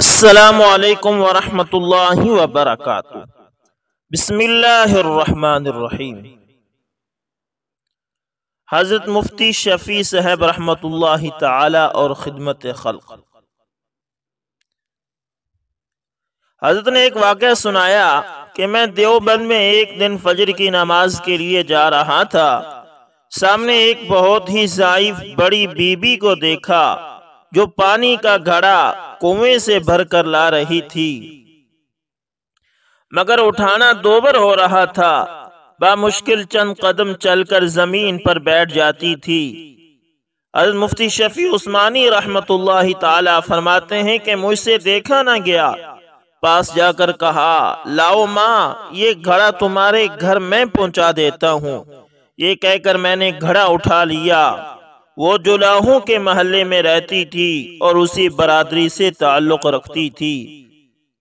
السلام علیکم ورحمۃ اللہ وبرکاتہ۔ بسم اللہ الرحمن الرحیم۔ حضرت مفتی شفیع صاحب رحمۃ اللہ تعالی اور خدمت خلق۔ حضرت نے ایک واقعہ سنایا کہ میں دیوبند میں ایک دن فجر کی نماز کے لیے جا رہا تھا۔ سامنے ایک بہت ہی ضعیف بڑی بی بی کو دیکھا۔ جو پانی کا گھڑا کنویں سے بھر کر لا رہی تھی۔ مگر اٹھانا دوبر ہو رہا تھا۔ با مشکل چند قدم چل کر زمین پر بیٹھ جاتی تھی۔ حضرت مفتی شفیع عثمانی رحمت اللہ تعالی فرماتے ہیں کہ مجھ سے دیکھا نہ گیا۔ پاس جا کر کہا، لاؤ ماں، یہ گھڑا تمہارے گھر میں پہنچا دیتا ہوں۔ یہ کہہ کر میں نے گھڑا اٹھا لیا۔ وہ جلاہوں کے محلے میں رہتی تھی اور اسی برادری سے تعلق رکھتی تھی۔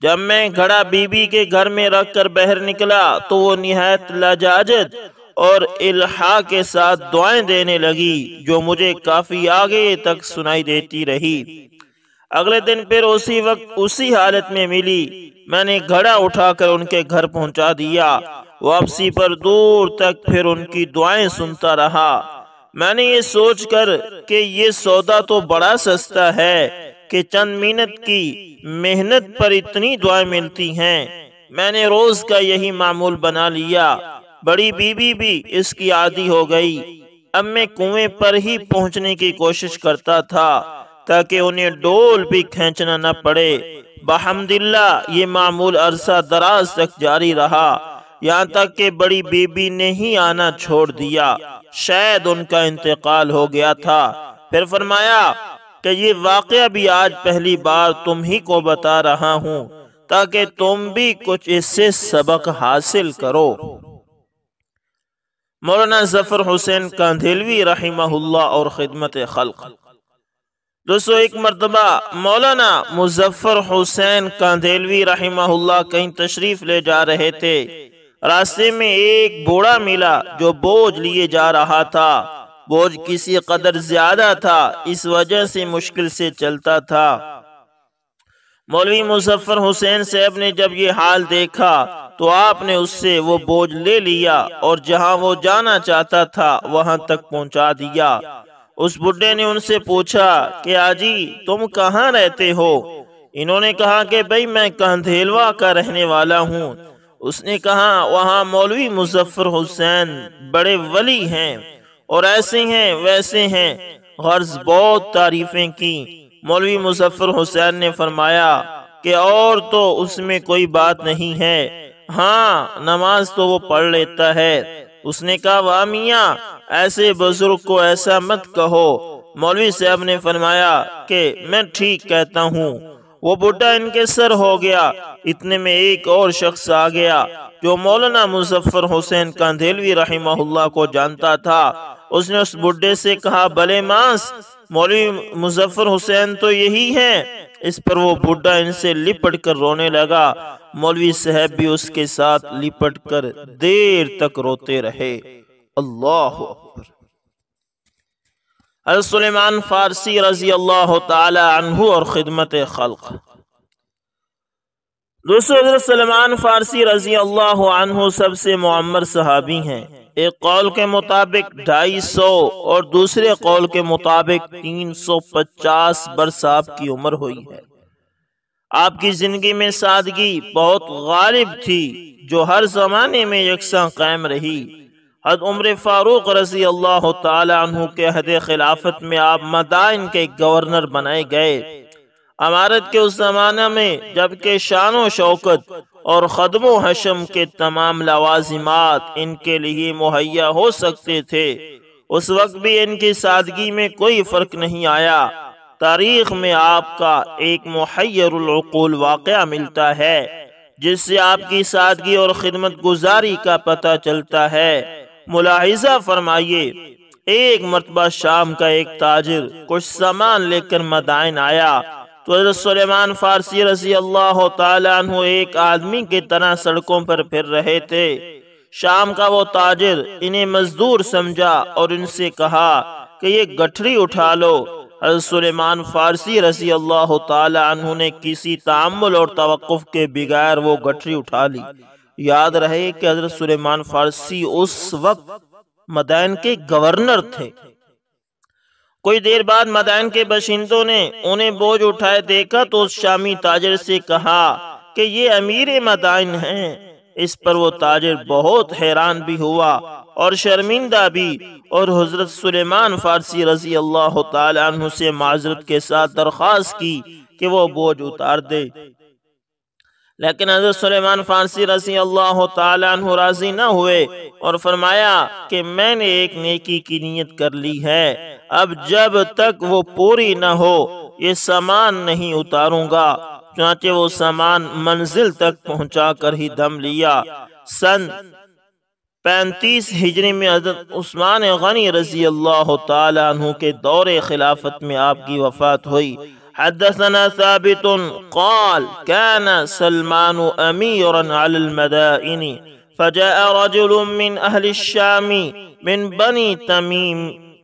جب میں گھڑا بی بی کے گھر میں رکھ کر بہر نکلا تو وہ نہایت لجاجت اور الحا کے ساتھ دعائیں دینے لگی جو مجھے کافی آگے تک سنائی دیتی رہی۔ اگلے دن پھر اسی وقت اسی حالت میں ملی۔ میں نے گھڑا اٹھا کر ان کے گھر پہنچا دیا۔ واپسی پر دور تک پھر ان کی دعائیں سنتا رہا۔ میں نے یہ سوچ کر کہ یہ سودا تو بڑا سستا ہے کہ چند منٹ کی محنت پر اتنی دعائیں ملتی ہیں۔ میں نے روز کا یہی معمول بنا لیا۔ بڑی بی بی بھی اس کی عادی ہو گئی۔ اب میں کنویں پر ہی پہنچنے کی کوشش کرتا تھا تاکہ انہیں ڈول بھی کھینچنا نہ پڑے۔ بحمد اللہ یہ معمول عرصہ دراز تک جاری رہا۔ یہاں تک کہ بڑی بی بی نے ہی آنا چھوڑ دیا۔ شاید ان کا انتقال ہو گیا تھا۔ پھر فرمایا کہ یہ واقعہ بھی آج پہلی بار تم ہی کو بتا رہا ہوں، تاکہ تم بھی کچھ اس سے سبق حاصل کرو۔ مولانا ظفر حسین کاندھیلوی رحمہ اللہ اور خدمت خلق۔ دوستو، ایک مرتبہ مولانا مظفر حسین کاندھیلوی رحمہ اللہ کہیں تشریف لے جا رہے تھے۔ راستے میں ایک بوڑا ملا جو بوجھ لیے جا رہا تھا۔ بوجھ کسی قدر زیادہ تھا، اس وجہ سے مشکل سے چلتا تھا۔ مولوی مظفر حسین صاحب نے جب یہ حال دیکھا تو آپ نے اس سے وہ بوجھ لے لیا اور جہاں وہ جانا چاہتا تھا وہاں تک پہنچا دیا۔ اس بڈے نے ان سے پوچھا کہ آجی، تم کہاں رہتے ہو؟ انہوں نے کہا کہ بھئی میں کہندھیلوا کا رہنے والا ہوں۔ اس نے کہا، وہاں مولوی مظفر حسین بڑے ولی ہیں اور ایسے ہیں ویسے ہیں۔ غرض بہت تعریفیں کی۔ مولوی مظفر حسین نے فرمایا کہ اور تو اس میں کوئی بات نہیں ہے۔ ہاں نماز تو وہ پڑھ لیتا ہے۔ اس نے کہا، واہ میاں، ایسے بزرگ کو ایسا مت کہو۔ مولوی صاحب نے فرمایا کہ میں ٹھیک کہتا ہوں۔ وہ بڈھا ان کے سر ہو گیا۔ اتنے میں ایک اور شخص آ گیا جو مولانا مظفر حسین کاندھیلوی رحمہ اللہ کو جانتا تھا۔ اس نے اس بڈھے سے کہا، بلے ماس، مولوی مظفر حسین تو یہی ہے اس پر وہ بڈھا ان سے لپٹ کر رونے لگا۔ مولوی صاحب بھی اس کے ساتھ لپٹ کر دیر تک روتے رہے۔ اللہ اکبر حضرت سلیمان فارسی رضی اللہ تعالی عنہ اور خدمت خلق۔ دوستو، حضرت سلیمان فارسی رضی اللہ عنہ سب سے معمر صحابی ہیں۔ ایک قول کے مطابق ڈھائی سو اور دوسرے قول کے مطابق تین سو پچاس برس آپ کی عمر ہوئی ہے۔ آپ کی زندگی میں سادگی بہت غالب تھی، جو ہر زمانے میں یکساں قائم رہی۔ حد عمر فاروق رضی اللہ تعالی عنہ کے حد خلافت میں آپ مدائن کے گورنر بنائے گئے۔ امارت کے اس زمانہ میں جبکہ شان و شوکت اور خدم و حشم کے تمام لوازمات ان کے لیے مہیا ہو سکتے تھے، اس وقت بھی ان کی سادگی میں کوئی فرق نہیں آیا۔ تاریخ میں آپ کا ایک محیر العقول واقعہ ملتا ہے، جس سے آپ کی سادگی اور خدمت گزاری کا پتہ چلتا ہے۔ ملاحظہ فرمائیے۔ ایک مرتبہ شام کا ایک تاجر کچھ سامان لے کر مدائن آیا۔ تو حضرت سلیمان فارسی رضی اللہ تعالیٰ عنہ ایک آدمی کی طرح سڑکوں پر پھر رہے تھے۔ شام کا وہ تاجر انہیں مزدور سمجھا اور ان سے کہا کہ یہ گٹھری اٹھا لو۔ حضرت سلیمان فارسی رضی اللہ تعالی عنہ نے کسی تعمل اور توقف کے بغیر وہ گٹری اٹھا لی۔ یاد رہے کہ حضرت سلیمان فارسی اس وقت مدین کے گورنر تھے۔ کوئی دیر بعد مدین کے بشندوں نے انہیں بوجھ اٹھائے دیکھا تو اس شامی تاجر سے کہا کہ یہ امیر مدائن ہیں۔ اس پر وہ تاجر بہت حیران بھی ہوا اور شرمندہ بھی اور حضرت سلیمان فارسی رضی اللہ تعالی عنہ سے معذرت کے ساتھ درخواست کی کہ وہ بوجھ اتار دے۔ لیکن حضرت سلیمان فارسی رضی اللہ تعالی عنہ راضی نہ ہوئے اور فرمایا کہ میں نے ایک نیکی کی نیت کر لی ہے، اب جب تک وہ پوری نہ ہو، یہ سامان نہیں اتاروں گا۔ چنانچہ وہ سامان منزل تک پہنچا کر ہی دم لیا۔ سن پینتیس ہجری میں حضرت عثمان غنی رضی اللہ تعالی عنہ کے دور خلافت میں آپ کی وفات ہوئی۔ حدثنا ثابت قال كان سلمان أميرا على المدائن فجاء رجل من أهل الشام من بني تميم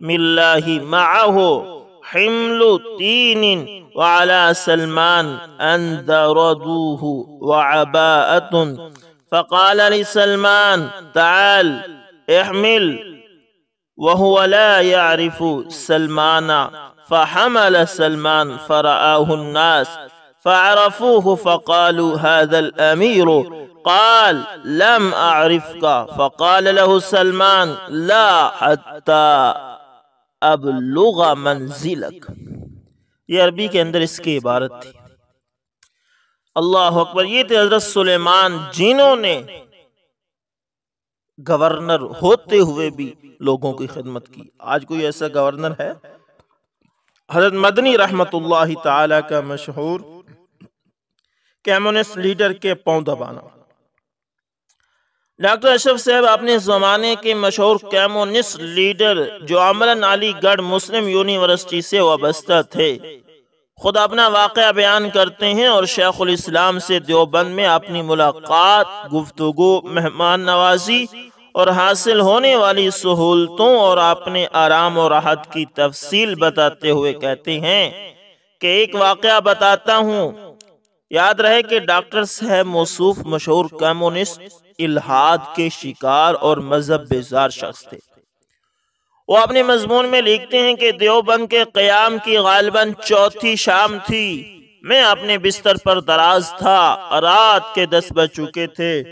من الله معه حمل تين وعلى سلمان أن دردوه وعباءة فقال لسلمان تعال احمل وهو لا يعرف سلمان. فحمل سلمان فرآه الناس فعرفوه فقالوا هذا الأمير. قال، لم أعرفك. فقال له سلمان، لا، حتى أبلغ منزلك. یہ عربی کے اندر اس کی عبارت تھی۔ اللہ اکبر، یہ تھے حضرت سلیمان جنہوں نے گورنر ہوتے ہوئے بھی لوگوں کی خدمت کی۔ آج کوئی ایسا گورنر ہے؟ حضرت مدنی رحمت اللہ تعالی کا مشہور کیمونسٹ لیڈر کے پاؤں دبانا۔ ڈاکٹر اشرف صاحب، اپنے زمانے کے مشہور کیمونسٹ لیڈر جو عملاً علی گڑھ مسلم یونیورسٹی سے وابستہ تھے، خود اپنا واقعہ بیان کرتے ہیں اور شیخ الاسلام سے دیوبند میں اپنی ملاقات، گفتگو، مہمان نوازی اور حاصل ہونے والی سہولتوں اور اپنے آرام و راحت کی تفصیل بتاتے ہوئے کہتے ہیں کہ ایک واقعہ بتاتا ہوں۔ یاد رہے کہ ڈاکٹر صاحب موصوف مشہور کمیونسٹ الہاد کے شکار اور مذہب بیزار شخص تھے۔ وہ اپنے مضمون میں لکھتے ہیں کہ دیوبند کے قیام کی غالباً چوتھی شام تھی۔ میں اپنے بستر پر دراز تھا۔ رات کے دس بج چکے تھے۔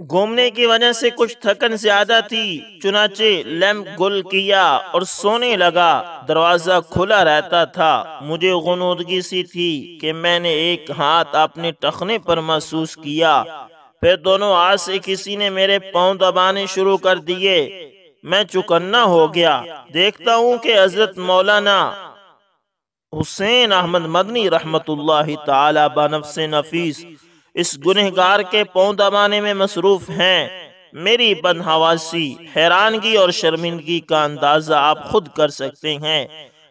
گھومنے کی وجہ سے کچھ تھکن زیادہ تھی، چنانچہ لیمپ گل کیا اور سونے لگا، دروازہ کھلا رہتا تھا۔ مجھے غنودگی سی تھی کہ میں نے ایک ہاتھ اپنے ٹخنے پر محسوس کیا۔ پھر دونوں ہاتھ سے کسی نے میرے پاؤں دبانے شروع کر دیے۔ میں چکنا ہو گیا۔ دیکھتا ہوں کہ حضرت مولانا حسین احمد مدنی رحمت اللہ تعالی بنفس نفیس اس گنہگار کے پاؤں دبانے میں مصروف ہیں۔ میری حواسی حیرانگی اور شرمندگی کا اندازہ آپ خود کر سکتے ہیں۔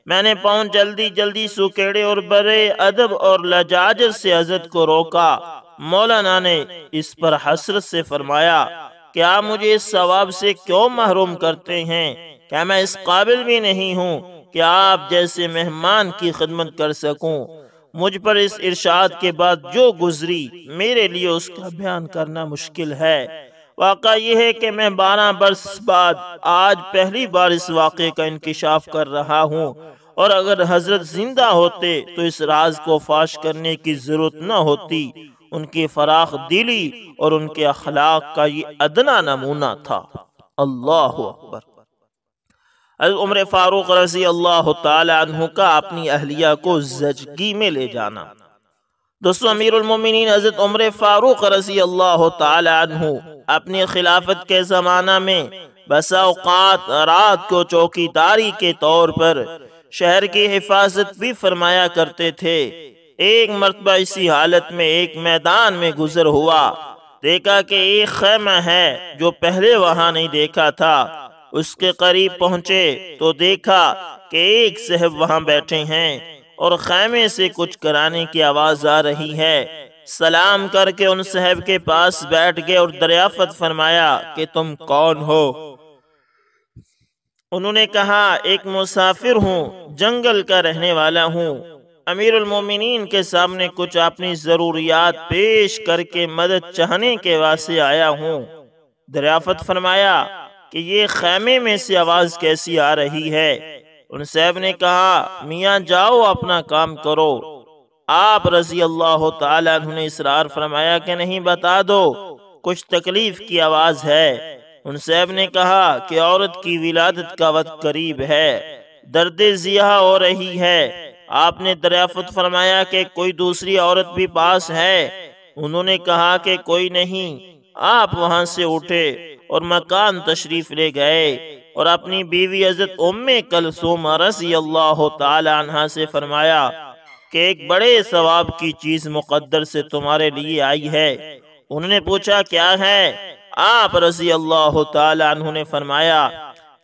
میں نے پاؤں جلدی جلدی سکیڑے اور برے ادب اور لجاجت سے عزت کو روکا۔ مولانا نے اس پر حسرت سے فرمایا، کیا مجھے اس ثواب سے کیوں محروم کرتے ہیں؟ کیا میں اس قابل بھی نہیں ہوں کہ آپ جیسے مہمان کی خدمت کر سکوں؟ مجھ پر اس ارشاد کے بعد جو گزری، میرے لیے اس کا بیان کرنا مشکل ہے۔ واقعہ یہ ہے کہ میں بارہ برس بعد آج پہلی بار اس واقعے کا انکشاف کر رہا ہوں۔ اور اگر حضرت زندہ ہوتے تو اس راز کو فاش کرنے کی ضرورت نہ ہوتی۔ ان کی فراخ دلی اور ان کے اخلاق کا یہ ادنا نمونہ تھا۔ اللہ اکبر۔ عمر فاروق رضی اللہ تعالی عنہ کا اپنی اہلیہ کو زجگی میں لے جانا۔ دوستو، امیر المومنین، حضرت عمر فاروق رضی اللہ تعالی عنہ اپنی خلافت کے زمانہ میں بسا اوقات رات کو چوکی داری کے طور پر شہر کی حفاظت بھی فرمایا کرتے تھے۔ ایک مرتبہ اسی حالت میں ایک میدان میں گزر ہوا، دیکھا کہ ایک خیمہ ہے جو پہلے وہاں نہیں دیکھا تھا۔ اس کے قریب پہنچے تو دیکھا کہ ایک صحب وہاں بیٹھے ہیں اور خیمے سے کچھ کرانے کی آواز آ رہی ہے۔ سلام کر کے ان صحب کے پاس بیٹھ گئے اور دریافت فرمایا کہ تم کون ہو۔ انہوں نے کہا، ایک مسافر ہوں، جنگل کا رہنے والا ہوں۔ امیر المومنین کے سامنے کچھ اپنی ضروریات پیش کر کے مدد چاہنے کے واسطے آیا ہوں۔ دریافت فرمایا کہ یہ خیمے میں سے آواز کیسی آ رہی ہے؟ ان صاحب نے کہا، میاں جاؤ، اپنا کام کرو۔ آپ رضی اللہ تعالیٰ نے اسرار فرمایا کہ نہیں، بتا دو، کچھ تکلیف کی آواز ہے۔ ان صاحب نے کہا کہ عورت کی ولادت کا وقت قریب ہے، درد زیاہ ہو رہی ہے۔ آپ نے دریافت فرمایا کہ کوئی دوسری عورت بھی پاس ہے۔ انہوں نے کہا کہ کوئی نہیں، آپ وہاں سے اٹھے۔ اور مکان تشریف لے گئے اور اپنی بیوی عزت ام کلثوم رضی اللہ تعالی عنہ سے فرمایا کہ ایک بڑے ثواب کی چیز مقدر سے تمہارے لیے آئی ہے۔ انہوں نے پوچھا، کیا ہے؟ آپ رضی اللہ تعالی عنہ نے فرمایا،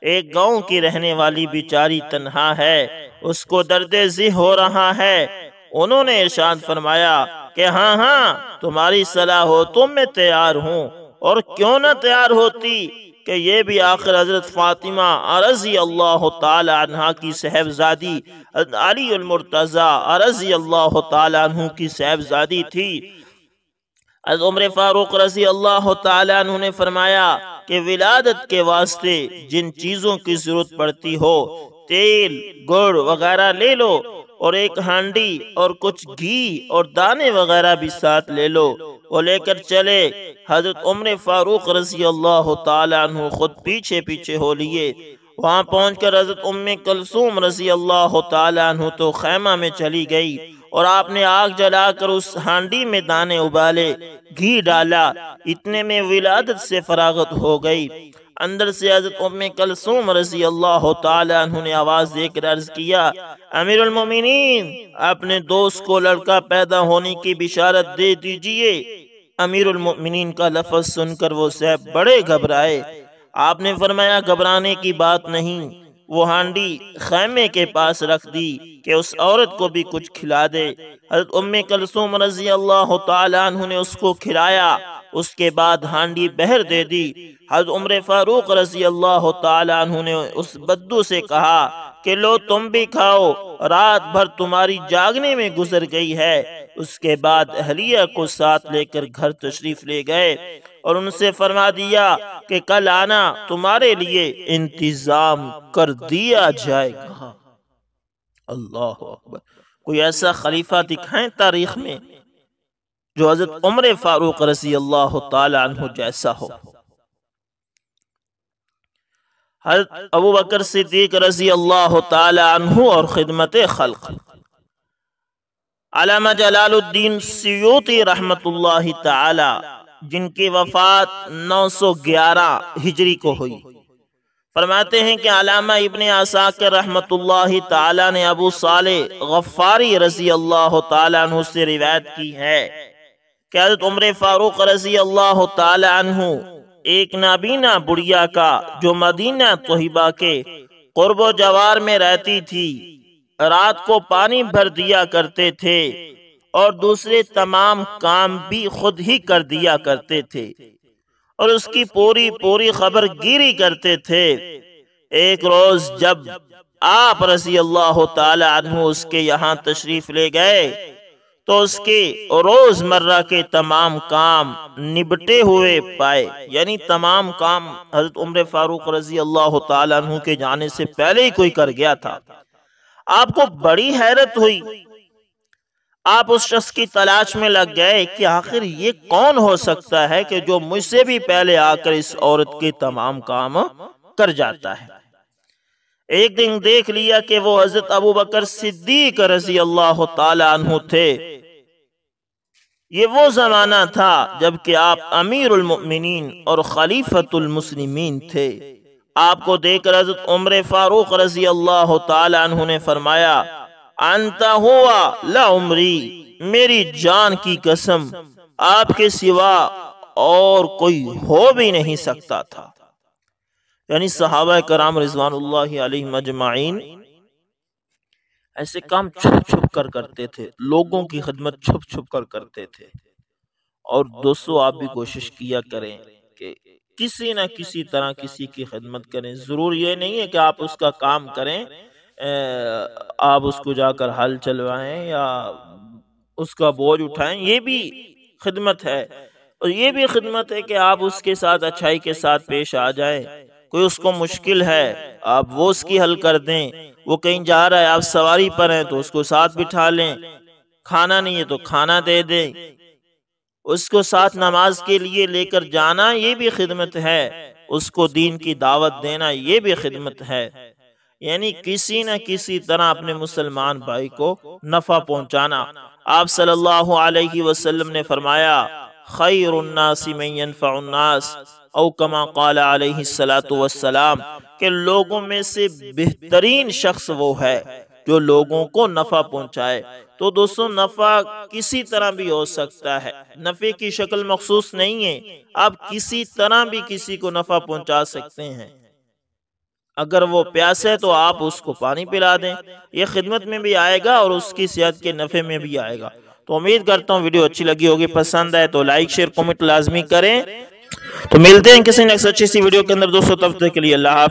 ایک گاؤں کی رہنے والی بیچاری تنہا ہے، اس کو درد ذہ ہو رہا ہے۔ انہوں نے ارشاد فرمایا کہ ہاں ہاں تمہاری صلاح ہو تم میں تیار ہوں۔ اور کیوں نہ تیار ہوتی کہ یہ بھی آخر حضرت فاطمہ رضی اللہ تعالی عنہ کی صحبزادی علی المرتضی رضی اللہ تعالی عنہ کی صحبزادی تھی۔ از عمر فاروق رضی اللہ تعالی عنہ نے فرمایا کہ ولادت کے واسطے جن چیزوں کی ضرورت پڑتی ہو، تیل، گڑ وغیرہ لے لو۔ اور ایک ہانڈی اور کچھ گھی اور دانے وغیرہ بھی ساتھ لے لو وہ لے کر چلے۔ حضرت عمر فاروق رضی اللہ تعالیٰ عنہ خود پیچھے پیچھے ہو لیے۔ وہاں پہنچ کر حضرت ام کلثوم رضی اللہ تعالیٰ عنہ تو خیمہ میں چلی گئی اور آپ نے آگ جلا کر اس ہانڈی میں دانے ابالے، گھی ڈالا، اتنے میں ولادت سے فراغت ہو گئی۔ اندر سے حضرت ام کلثوم رضی اللہ تعالی عنہ نے آواز دے کر عرض کیا، امیر المومنین، اپنے دوست کو لڑکا پیدا ہونے کی بشارت دے دیجیے۔ امیر المؤمنین کا لفظ سن کر وہ صاحب بڑے گھبرائے۔ آپ نے فرمایا، گھبرانے کی بات نہیں۔ وہ ہانڈی خیمے کے پاس رکھ دی کہ اس عورت کو بھی کچھ کھلا دے۔ حضرت ام کلثوم رضی اللہ تعالیٰ عنہ نے اس کو کھلایا۔ اس کے بعد ہانڈی بہر دے دی۔ حضرت عمر فاروق رضی اللہ تعالیٰ عنہ نے اس بدو سے کہا کہ لو تم بھی کھاؤ، رات بھر تمہاری جاگنے میں گزر گئی ہے۔ اس کے بعد اہلیہ کو ساتھ لے کر گھر تشریف لے گئے اور ان سے فرما دیا کہ کل آنا، تمہارے لیے انتظام کر دیا جائے گا۔ اللہ اکبر۔ کوئی ایسا خلیفہ دکھائیں تاریخ میں؟ جو حضرت عمر فاروق رضی اللہ تعالی عنہ جیسا ہو۔ حضرت ابو بکر صدیق رضی اللہ تعالی عنہ اور خدمت خلق۔ علامہ جلال الدین سیوتی رحمت اللہ تعالی، جن کی وفات نو سو گیارہ ہجری کو ہوئی۔ فرماتے ہیں کہ علامہ ابن عساکر رحمت اللہ تعالی نے ابو صالح غفاری رضی اللہ تعالی عنہ سے روایت کی ہے۔ کہ حضرت عمر فاروق رضی اللہ تعالی عنہ ایک نابینا بڑیا کا جو مدینہ طہیبہ کے قرب و جوار میں رہتی تھی، رات کو پانی بھر دیا کرتے تھے اور دوسرے تمام کام بھی خود ہی کر دیا کرتے تھے اور اس کی پوری پوری خبر گیری کرتے تھے۔ ایک روز جب آپ رضی اللہ تعالی عنہ اس کے یہاں تشریف لے گئے تو اس کے روز مرہ کے تمام کام نبٹے ہوئے پائے۔ یعنی تمام کام حضرت عمر فاروق رضی اللہ تعالی عنہ کے جانے سے پہلے ہی کوئی کر گیا تھا۔ آپ کو بڑی حیرت ہوئی۔ آپ اس شخص کی تلاش میں لگ گئے کہ آخر یہ کون ہو سکتا ہے کہ جو مجھ سے بھی پہلے آ کر اس عورت کے تمام کام کر جاتا ہے۔ ایک دن دیکھ لیا کہ وہ حضرت ابو بکر صدیق رضی اللہ تعالی عنہ تھے۔ یہ وہ زمانہ تھا جبکہ آپ امیر المؤمنین اور خلیفت المسلمین تھے۔ آپ کو دیکھ کر حضرت عمر فاروق رضی اللہ تعالی عنہ نے فرمایا انتا ہوا لا عمری، میری جان کی قسم آپ کے سوا اور کوئی ہو بھی نہیں سکتا تھا۔ یعنی صحابہ کرام رضوان اللہ علیہ مجمعین ایسے کام چھپ چھپ کر کرتے تھے لوگوں کی خدمت چھپ چھپ کر کرتے تھے۔ اور دوستو آپ بھی کوشش کیا کریں کہ کسی نہ کسی طرح کسی کی خدمت کریں۔ ضرور یہ نہیں ہے کہ آپ اس کا کام کریں آپ اس کو جا کر حل چلوائیں یا اس کا بوجھ اٹھائیں یہ بھی خدمت ہے۔ اور یہ بھی خدمت ہے کہ آپ اس کے ساتھ اچھائی کے ساتھ پیش آ جائیں۔ کوئی اس کو مشکل ہے، آپ وہ اس کی حل کر دیں۔ وہ کہیں جا رہا ہے، آپ سواری پر ہیں تو اس کو ساتھ بٹھا لیں۔ کھانا نہیں ہے تو کھانا دے دیں۔ اس کو ساتھ نماز کے لیے لے کر جانا یہ بھی خدمت ہے۔ اس کو دین کی دعوت دینا یہ بھی خدمت ہے۔ یعنی کسی نہ کسی طرح اپنے مسلمان بھائی کو نفع پہنچانا۔ آپ صلی اللہ علیہ وسلم نے فرمایا، خیر الناس من ينفع الناس۔ او کما قال علیہ السلام کہ لوگوں میں سے بہترین شخص وہ ہے جو لوگوں کو نفع پہنچائے۔ تو دوستو، نفع کسی طرح بھی ہو سکتا ہے۔ نفع کی شکل مخصوص نہیں ہے، آپ کسی طرح بھی کسی کو نفع پہنچا سکتے ہیں۔ اگر وہ پیاس ہے تو آپ اس کو پانی پلا دیں۔ یہ خدمت میں بھی آئے گا اور اس کی صحت کے نفع میں بھی آئے گا۔ تو امید کرتا ہوں ویڈیو اچھی لگی ہوگی، پسند ہے تو لائک، شیئر کومنٹ لازمی کریں۔ تو ملتے ہیں کسی نیکس اچھی سی ویڈیو کے اندر دوستو، تب تک کے لیے اللہ حافظ۔